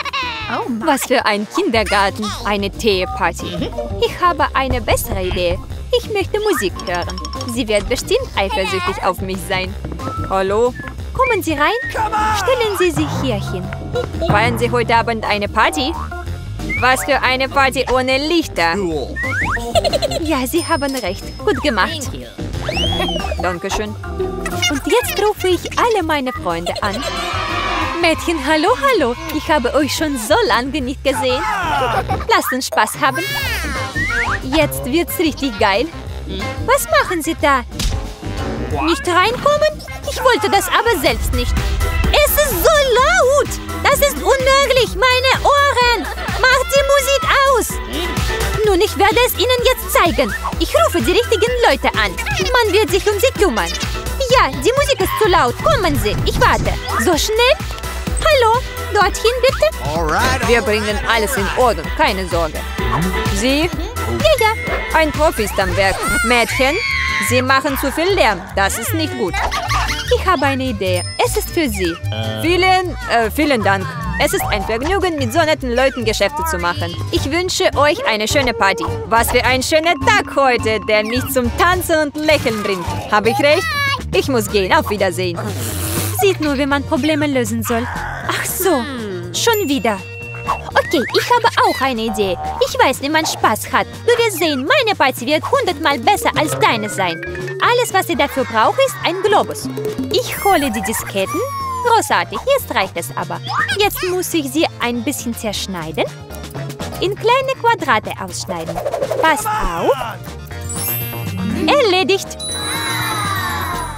Was für ein Kindergarten, eine Teeparty. Ich habe eine bessere Idee. Ich möchte Musik hören. Sie wird bestimmt eifersüchtig auf mich sein. Hallo? Kommen Sie rein. Stellen Sie sich hier hin. Feiern Sie heute Abend eine Party? Was für eine Party ohne Lichter. Ja, Sie haben recht. Gut gemacht. Dankeschön. Und jetzt rufe ich alle meine Freunde an. Mädchen, hallo, hallo. Ich habe euch schon so lange nicht gesehen. Lasst uns Spaß haben. Jetzt wird's richtig geil. Was machen Sie da? Nicht reinkommen? Ich wollte das aber selbst nicht. Es ist so laut. Das ist unmöglich. Meine Ohren. Macht die Musik aus. Nun, ich werde es Ihnen jetzt zeigen. Ich rufe die richtigen Leute an. Man wird sich um sie kümmern. Ja, die Musik ist zu laut. Kommen Sie. Ich warte. So schnell. Hallo, dorthin bitte. Wir bringen alles in Ordnung, keine Sorge. Sie? Ja, ja. Ein Profi ist am Werk. Mädchen, Sie machen zu viel Lärm. Das ist nicht gut. Ich habe eine Idee. Es ist für Sie. Vielen, äh, vielen Dank. Es ist ein Vergnügen, mit so netten Leuten Geschäfte zu machen. Ich wünsche euch eine schöne Party. Was für ein schöner Tag heute, der mich zum Tanzen und Lächeln bringt. Habe ich recht? Ich muss gehen. Auf Wiedersehen. Sieht nur, wie man Probleme lösen soll. Ach so, schon wieder. Okay, ich habe auch eine Idee. Ich weiß, wie man Spaß hat. Du wirst sehen, meine Party wird hundertmal besser als deine sein. Alles, was ich dafür brauche, ist ein Globus. Ich hole die Disketten. Großartig, jetzt reicht es aber. Jetzt muss ich sie ein bisschen zerschneiden. In kleine Quadrate ausschneiden. Pass auf. Erledigt.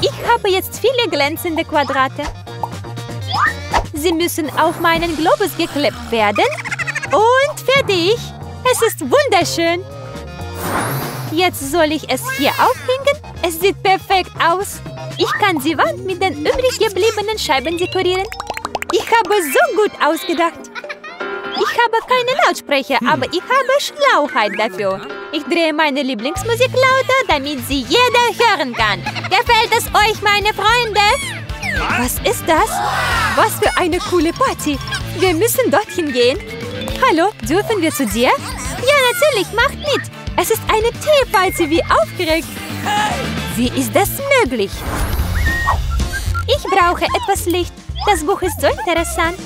Ich habe jetzt viele glänzende Quadrate. Sie müssen auf meinen Globus geklebt werden. Und fertig. Es ist wunderschön. Jetzt soll ich es hier aufhängen. Es sieht perfekt aus. Ich kann die Wand mit den übrig gebliebenen Scheiben dekorieren. Ich habe so gut ausgedacht. Ich habe keine Lautsprecher, aber ich habe Schlauheit dafür. Ich drehe meine Lieblingsmusik lauter, damit sie jeder hören kann. Gefällt es euch, meine Freunde? Was ist das? Was für eine coole Party. Wir müssen dorthin gehen. Hallo, dürfen wir zu dir? Ja, natürlich, macht mit. Es ist eine Teeparty, wie aufgeregt. Wie ist das möglich? Ich brauche etwas Licht. Das Buch ist so interessant.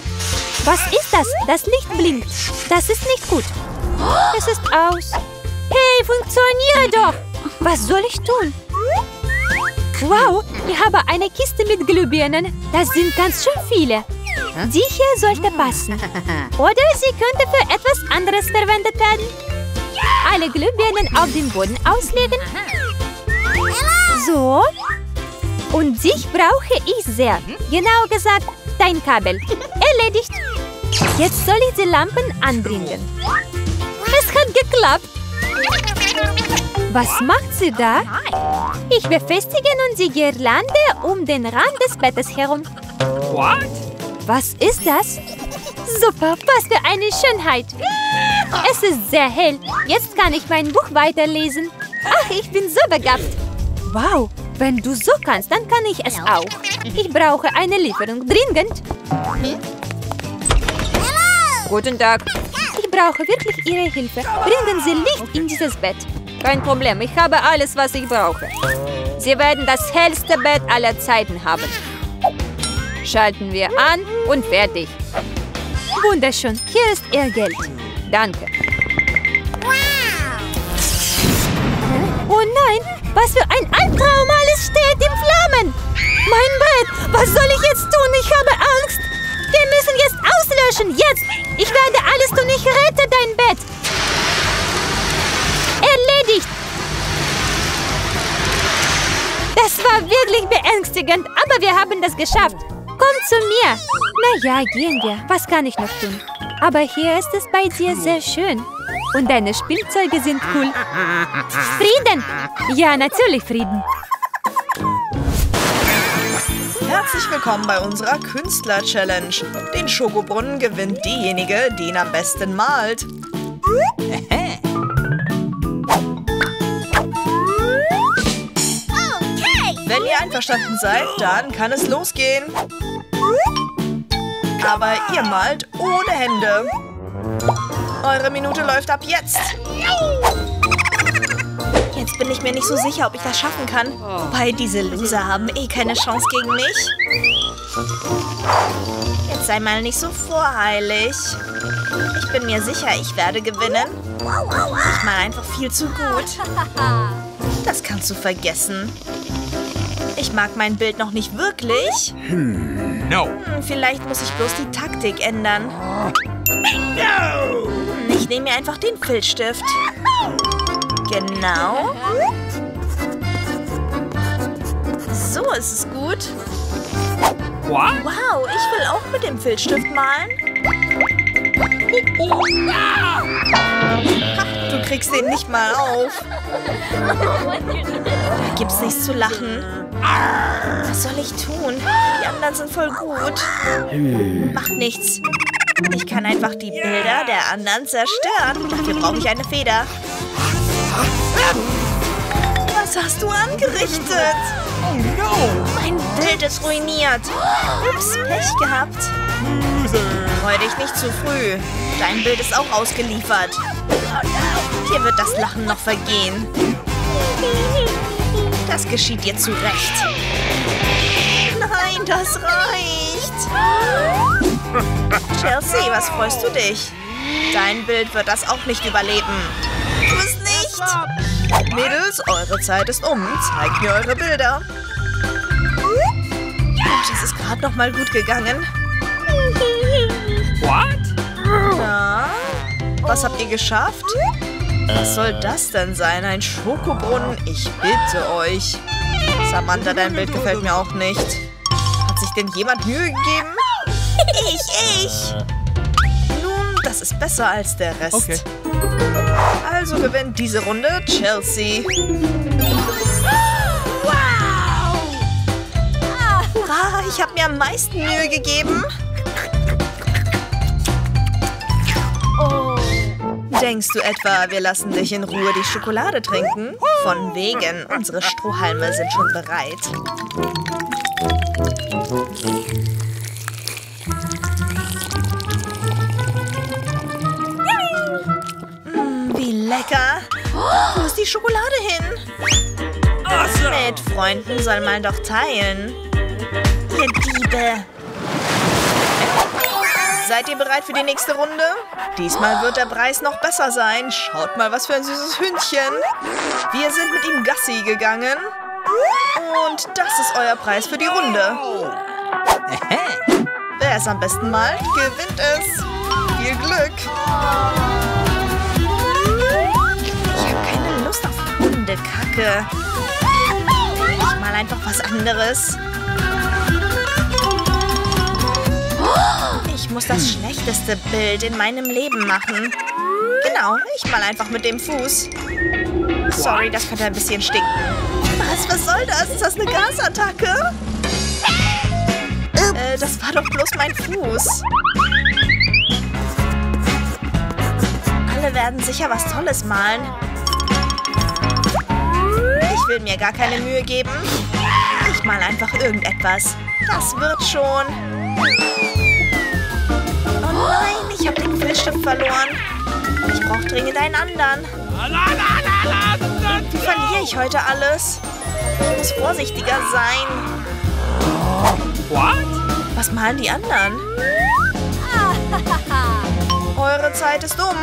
Was ist das? Das Licht blinkt. Das ist nicht gut. Es ist aus. Hey, funktioniere doch. Was soll ich tun? Wow, ich habe eine Kiste mit Glühbirnen. Das sind ganz schön viele. Die hier sollte passen. Oder sie könnte für etwas anderes verwendet werden. Alle Glühbirnen auf den Boden auslegen. So. Und dich brauche ich sehr. Genau gesagt, dein Kabel. Erledigt. Jetzt soll ich die Lampen anbringen. Es hat geklappt. Was macht sie da? Ich befestige nun die Girlande um den Rand des Bettes herum. What? Was ist das? Super, was für eine Schönheit. Es ist sehr hell. Jetzt kann ich mein Buch weiterlesen. Ach, ich bin so begabt. Wow, wenn du so kannst, dann kann ich es auch. Ich brauche eine Lieferung dringend. Guten Tag. Ich brauche wirklich Ihre Hilfe. Bringen Sie Licht in dieses Bett. Kein Problem, ich habe alles, was ich brauche. Sie werden das hellste Bett aller Zeiten haben. Schalten wir an und fertig. Wunderschön, hier ist Ihr Geld. Danke. Oh nein, was für ein Albtraum, alles steht in Flammen. Mein Bett, was soll ich jetzt tun? Ich habe Angst. Wir müssen jetzt auslöschen, jetzt. Ich werde alles tun, ich rette dein Bett. Erledigt. Das war wirklich beängstigend, aber wir haben das geschafft. Komm zu mir. Na ja, gehen wir. Was kann ich noch tun? Aber hier ist es bei dir sehr schön. Und deine Spielzeuge sind cool. Frieden! Ja, natürlich Frieden. Herzlich willkommen bei unserer Künstler-Challenge. Den Schokobrunnen gewinnt diejenige, die ihn am besten malt. Wenn ihr einverstanden seid, dann kann es losgehen. Aber ihr malt ohne Hände. Eure Minute läuft ab jetzt. Jetzt bin ich mir nicht so sicher, ob ich das schaffen kann. Wobei diese Loser haben eh keine Chance gegen mich. Jetzt sei mal nicht so voreilig. Ich bin mir sicher, ich werde gewinnen. Ich mal einfach viel zu gut. Das kannst du vergessen. Ich mag mein Bild noch nicht wirklich. No. Hm, vielleicht muss ich bloß die Taktik ändern. Hm, Ich nehme mir einfach den Filzstift. Genau. So ist es gut. Wow, ich will auch mit dem Filzstift malen. Du kriegst den nicht mal auf. Da gibt's nichts zu lachen. Was soll ich tun? Die anderen sind voll gut. Macht nichts. Ich kann einfach die Bilder der anderen zerstören. Dafür brauche ich eine Feder. Was hast du angerichtet? Oh no. Mein Bild ist ruiniert. Ups, Pech gehabt. Freu dich nicht zu früh. Dein Bild ist auch ausgeliefert. Dir wird das Lachen noch vergehen. Das geschieht dir zu Recht. Nein, das reicht. Chelsea, was freust du dich? Dein Bild wird das auch nicht überleben. Tu es nicht. Mädels, eure Zeit ist um. Zeigt mir eure Bilder. Oh, das ist gerade noch mal gut gegangen. What? Na, was habt ihr geschafft? Was soll das denn sein? Ein Schokobrunnen? Ich bitte euch. Samantha, dein Bild gefällt mir auch nicht. Hat sich denn jemand Mühe gegeben? Ich, ich. Nun, das ist besser als der Rest. Okay. Also gewinnt diese Runde Chelsea. Hurra, ich habe mir am meisten Mühe gegeben. Denkst du etwa, wir lassen dich in Ruhe die Schokolade trinken? Von wegen, unsere Strohhalme sind schon bereit. Lecker. Wo ist die Schokolade hin? Awesome. Mit Freunden soll man doch teilen. Ihr Diebe. Seid ihr bereit für die nächste Runde? Diesmal wird der Preis noch besser sein. Schaut mal, was für ein süßes Hündchen. Wir sind mit ihm Gassi gegangen. Und das ist euer Preis für die Runde. Wer es am besten malt, gewinnt es. Viel Glück. Hundekacke. Ich mal einfach was anderes. Ich muss das schlechteste Bild in meinem Leben machen. Genau, ich mal einfach mit dem Fuß. Sorry, das könnte ein bisschen stinken. Was, was soll das? Ist das eine Gasattacke? Äh, das war doch bloß mein Fuß. Alle werden sicher was Tolles malen. Ich will mir gar keine Mühe geben. Ich mal einfach irgendetwas. Das wird schon. Oh nein, ich habe den Filzstift verloren. Ich brauche dringend einen anderen. Wie verliere ich heute alles? Ich muss vorsichtiger sein. What? Was malen die anderen? Eure Zeit ist um.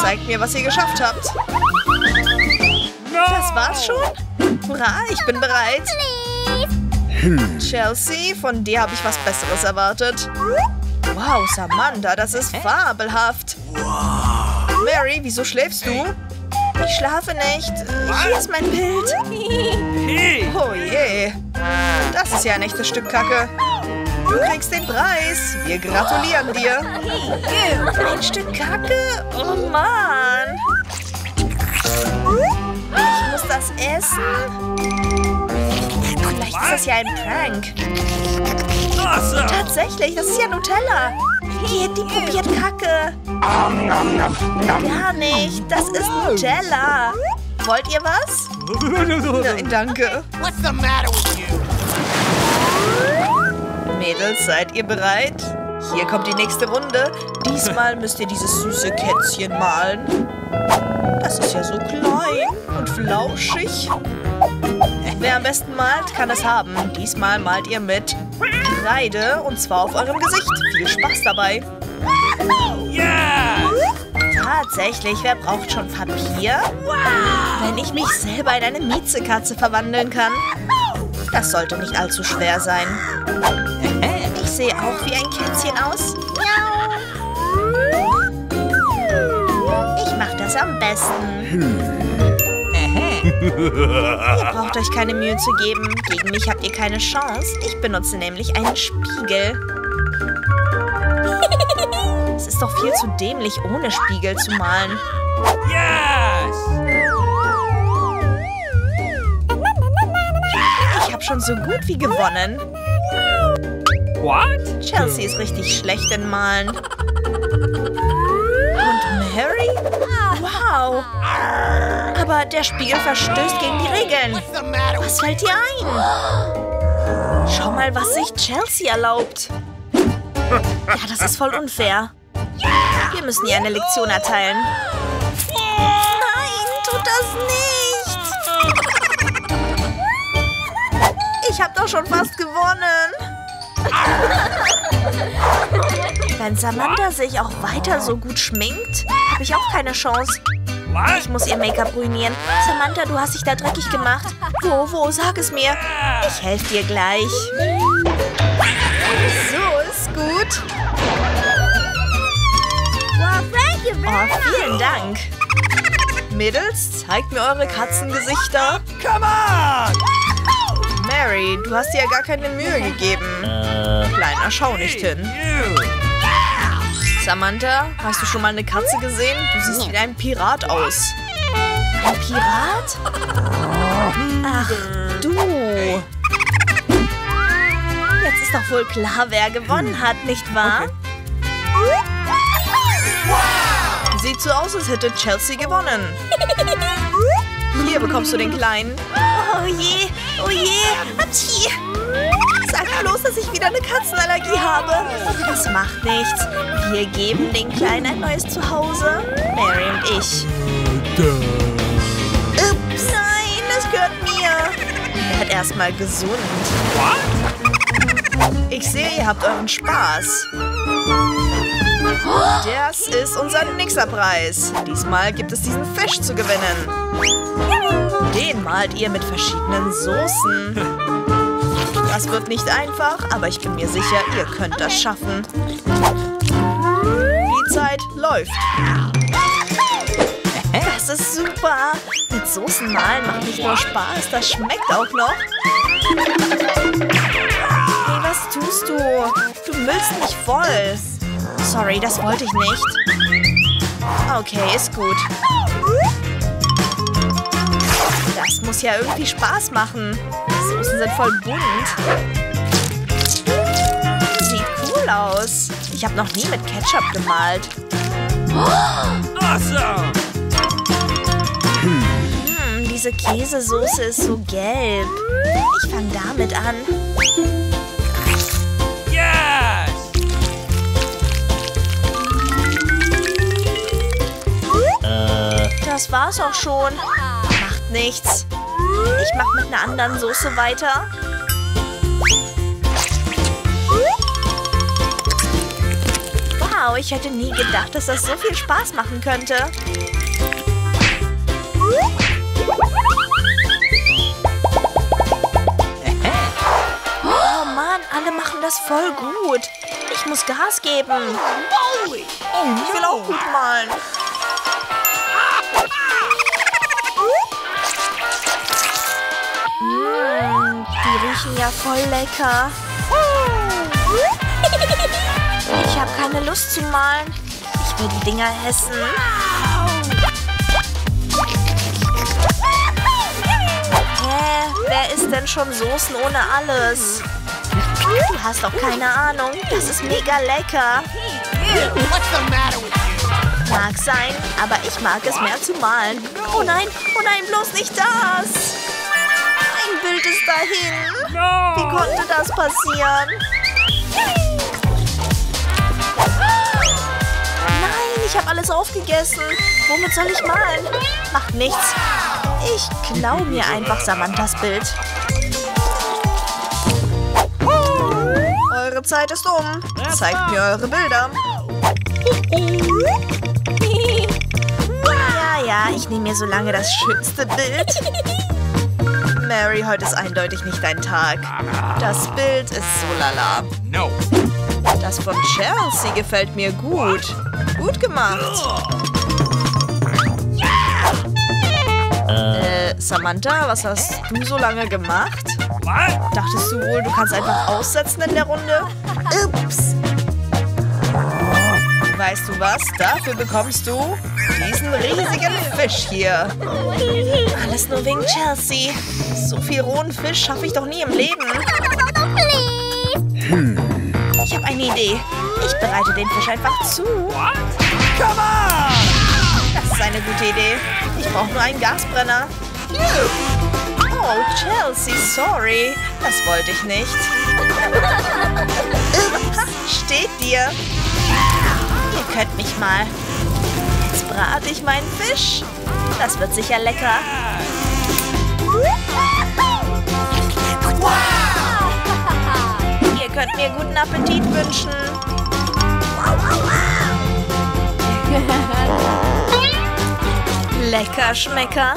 Zeigt mir, was ihr geschafft habt. Das war's schon? Hurra, ich bin bereit. Chelsea, von dir habe ich was Besseres erwartet. Wow, Samantha, das ist fabelhaft. Mary, wieso schläfst du? Ich schlafe nicht. Hier ist mein Bild. Oh je. Das ist ja ein echtes Stück Kacke. Du kriegst den Preis. Wir gratulieren dir. Ein Stück Kacke? Oh Mann. Muss das essen. Vielleicht ist das ja ein Prank. Tatsächlich, das ist ja Nutella. Hier, die probiert Kacke. Gar nicht. Das ist Nutella. Wollt ihr was? Nein, danke. What's the matter with you? Mädels, seid ihr bereit? Hier kommt die nächste Runde. Diesmal müsst ihr dieses süße Kätzchen malen. Das ist ja so klein und flauschig. Wer am besten malt, kann es haben. Diesmal malt ihr mit Kreide und zwar auf eurem Gesicht. Viel Spaß dabei. Yeah! Tatsächlich, wer braucht schon Papier? Wenn ich mich selber in eine Miezekatze verwandeln kann. Das sollte nicht allzu schwer sein. Sehe auch wie ein Kätzchen aus. Ich mache das am besten. Ihr braucht euch keine Mühe zu geben. Gegen mich habt ihr keine Chance. Ich benutze nämlich einen Spiegel. Es ist doch viel zu dämlich, ohne Spiegel zu malen. Yes! Ich habe schon so gut wie gewonnen. What? Chelsea ist richtig schlecht in Malen. Und Mary? Wow. Aber der Spiegel verstößt gegen die Regeln. Was fällt dir ein? Schau mal, was sich Chelsea erlaubt. Ja, das ist voll unfair. Wir müssen ihr eine Lektion erteilen. Nein, tut das nicht. Ich habe doch schon fast gewonnen. Wenn Samantha sich auch weiter so gut schminkt, habe ich auch keine Chance. Ich muss ihr Make-up ruinieren. Samantha, du hast dich da dreckig gemacht. Wo, wo? Sag es mir. Ich helfe dir gleich. So ist gut. Oh, vielen Dank. Mädels, zeigt mir eure Katzengesichter. Come on! Mary, du hast dir ja gar keine Mühe gegeben. Kleiner, schau nicht hin. Samantha, hast du schon mal eine Katze gesehen? Du siehst wie ein Pirat aus. Ein Pirat? Ach, du. Jetzt ist doch wohl klar, wer gewonnen hat, nicht wahr? Sieht so aus, als hätte Chelsea gewonnen. Hier bekommst du den Kleinen. Oh je, oh je, Atschi. Sag bloß, dass ich wieder eine Katzenallergie habe. Das macht nichts. Wir geben den Kleinen ein neues Zuhause. Mary und ich. Ups, nein, das gehört mir. Er wird erstmal gesund. Ich sehe, ihr habt euren Spaß. Das ist unser nächster Preis. Diesmal gibt es diesen Fisch zu gewinnen. Den malt ihr mit verschiedenen Soßen. Das wird nicht einfach, aber ich bin mir sicher, ihr könnt das schaffen. Die Zeit läuft. Das ist super. Mit Soßen malen macht nicht nur Spaß, das schmeckt auch noch. Hey, was tust du? Du müllst mich voll. Sorry, das wollte ich nicht. Okay, ist gut. Das muss ja irgendwie Spaß machen. Die Soßen sind voll bunt. Sieht cool aus. Ich habe noch nie mit Ketchup gemalt. Awesome! Hm, diese Käsesoße ist so gelb. Ich fange damit an. Das war's auch schon. Macht nichts. Ich mach mit einer anderen Soße weiter. Wow, ich hätte nie gedacht, dass das so viel Spaß machen könnte. Oh Mann, alle machen das voll gut. Ich muss Gas geben. Ich will auch gut malen. Die riechen ja voll lecker. Ich habe keine Lust zu malen. Ich will die Dinger essen. Hä? Wer isst denn schon Soßen ohne alles? Du hast doch keine Ahnung. Das ist mega lecker. Mag sein, aber ich mag es mehr zu malen. Oh nein, oh nein, bloß nicht das. Bild ist dahin. Wie No! konnte das passieren? Nein, ich habe alles aufgegessen. Womit soll ich malen? Macht nichts. Ich klau mir einfach Samanthas Bild. Eure Zeit ist um. Zeigt mir eure Bilder. Ja, ja, ich nehme mir so lange das schönste Bild. Mary, heute ist eindeutig nicht dein Tag. Das Bild ist so lala. No! Das von Chelsea gefällt mir gut. Gut gemacht. Äh, Samantha, was hast du so lange gemacht? What? Dachtest du wohl, du kannst einfach aussetzen in der Runde? Ups. Weißt du was? Dafür bekommst du diesen riesigen Fisch hier. Alles nur wegen Chelsea. So viel rohen Fisch schaffe ich doch nie im Leben. Ich habe eine Idee. Ich bereite den Fisch einfach zu. What? Come on! Das ist eine gute Idee. Ich brauche nur einen Gasbrenner. Oh, Chelsea, sorry. Das wollte ich nicht. Steht dir. Ihr könnt mich mal. Jetzt brate ich meinen Fisch. Das wird sicher lecker. Ihr könnt mir guten Appetit wünschen. Lecker Schmecker.